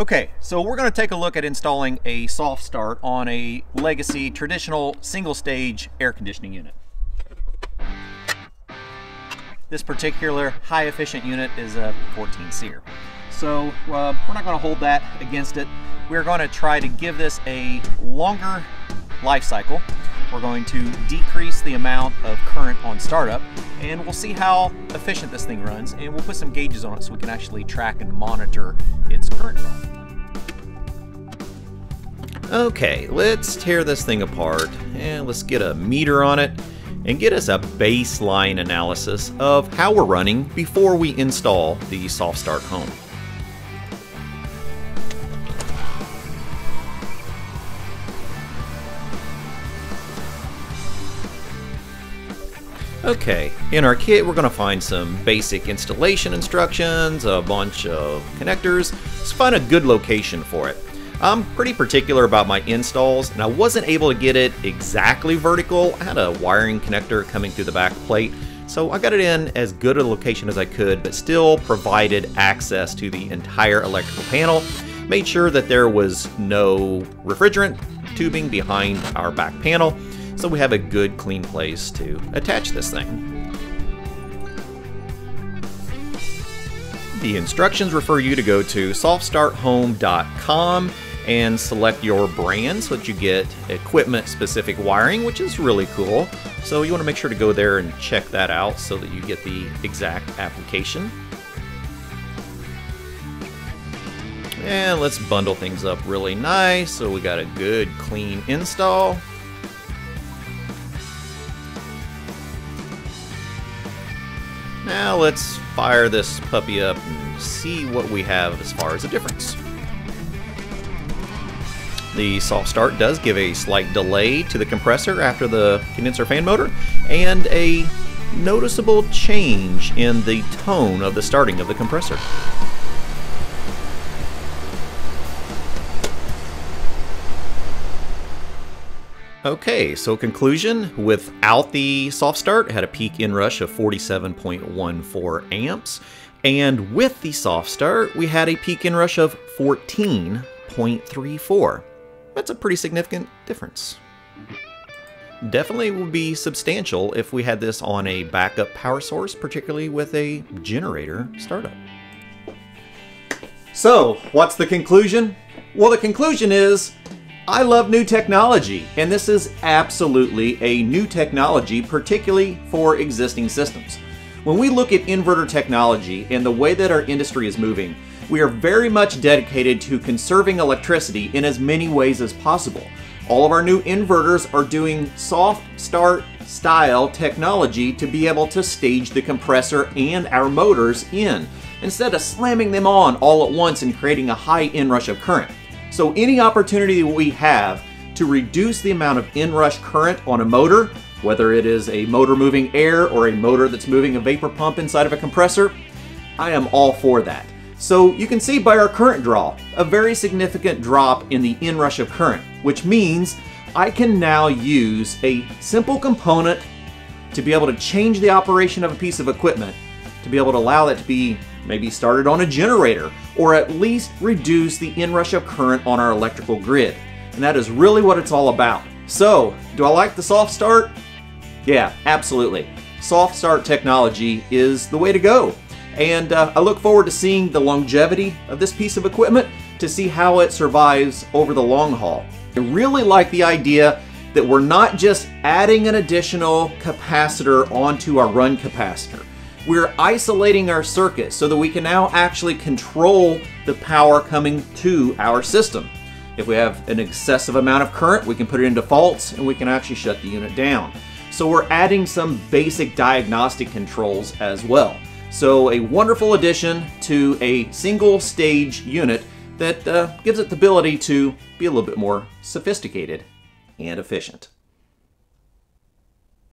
Okay, so we're going to take a look at installing a soft start on a legacy traditional single stage air conditioning unit. This particular high efficient unit is a 14 SEER. So uh, we're not going to hold that against it. We're going to try to give this a longer life cycle. We're going to decrease the amount of current on startup and we'll see how efficient this thing runs and we'll put some gauges on it so we can actually track and monitor its current draw. Okay, let's tear this thing apart and let's get a meter on it and get us a baseline analysis of how we're running before we install the Soft Start Home. Okay, in our kit we're going to find some basic installation instructions, a bunch of connectors. Let's find a good location for it. I'm pretty particular about my installs, and I wasn't able to get it exactly vertical. I had a wiring connector coming through the back plate, so I got it in as good a location as I could, but still provided access to the entire electrical panel. Made sure that there was no refrigerant tubing behind our back panel, so we have a good clean place to attach this thing. The instructions refer you to go to softstarthome.com and select your brand so that you get equipment specific wiring, which is really cool. So you want to make sure to go there and check that out so that you get the exact application. And let's bundle things up really nice so we got a good clean install. Now let's fire this puppy up and see what we have as far as a difference. The soft start does give a slight delay to the compressor after the condenser fan motor, and a noticeable change in the tone of the starting of the compressor. Okay, so conclusion, without the soft start, had a peak inrush of 47.14 amps, and with the soft start, we had a peak inrush of 14.34. That's a pretty significant difference. Definitely would be substantial if we had this on a backup power source, particularly with a generator startup. So, what's the conclusion? Well, the conclusion is I love new technology, and this is absolutely a new technology, particularly for existing systems. When we look at inverter technology and the way that our industry is moving, we are very much dedicated to conserving electricity in as many ways as possible. All of our new inverters are doing soft start style technology to be able to stage the compressor and our motors in, instead of slamming them on all at once and creating a high inrush of current. So any opportunity we have to reduce the amount of inrush current on a motor, whether it is a motor moving air or a motor that's moving a vapor pump inside of a compressor, I am all for that. So you can see by our current draw, a very significant drop in the inrush of current, which means I can now use a simple component to be able to change the operation of a piece of equipment, to be able to allow that to be maybe started on a generator, or at least reduce the inrush of current on our electrical grid. And that is really what it's all about. So, do I like the soft start? Yeah, absolutely. Soft start technology is the way to go. And uh, I look forward to seeing the longevity of this piece of equipment to see how it survives over the long haul. I really like the idea that we're not just adding an additional capacitor onto our run capacitor. We're isolating our circuit so that we can now actually control the power coming to our system. If we have an excessive amount of current, we can put it into faults and we can actually shut the unit down. So we're adding some basic diagnostic controls as well. So a wonderful addition to a single stage unit that uh, gives it the ability to be a little bit more sophisticated and efficient.